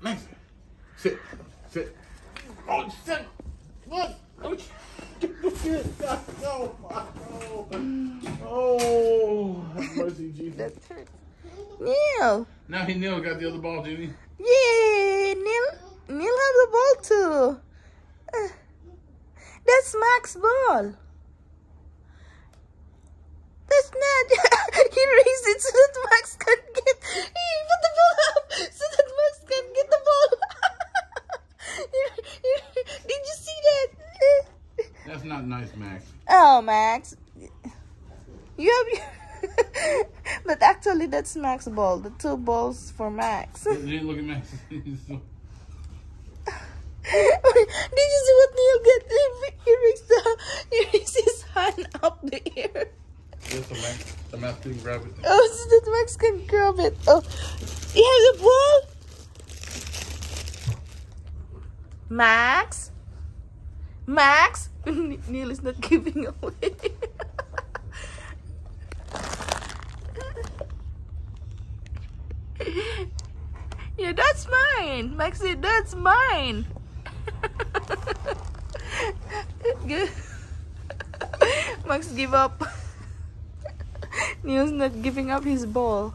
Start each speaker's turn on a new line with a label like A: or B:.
A: Max, sit, sit. Oh, sit. What? Oh, no, oh, have mercy, Jesus.
B: That hurt. Neil.
A: Now he Neil got the other ball, Jimmy.
B: Yay, Neil. Neil have the ball too. Uh, that's Max's ball. That's not. he raised it so that Max can get. He put the ball up so that Max can get the ball. Did you see that?
A: That's not nice, Max.
B: Oh, Max. You have. but actually, that's Max's ball. The two balls for Max.
A: Didn't look at Max.
B: Did you see what Neil get? He raised, the, he his hand up the air.
A: Max. The Max didn't grab it.
B: Oh, so that Max can grab it. Oh, he has a ball. Max? Max? Neil is not giving away. yeah, that's mine. Max said, that's mine. Max give up. Neil's not giving up his ball.